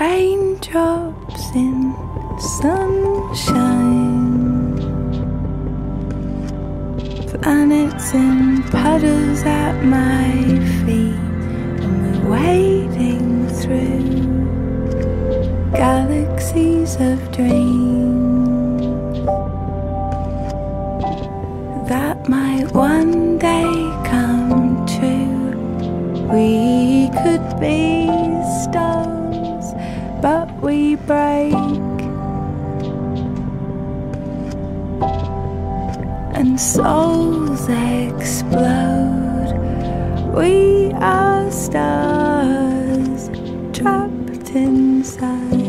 raindrops in sunshine, planets in puddles at my feet, and we're wading through galaxies of dreams that might one day come true. We could be stars, but we break. And souls explode. We are stars trapped inside.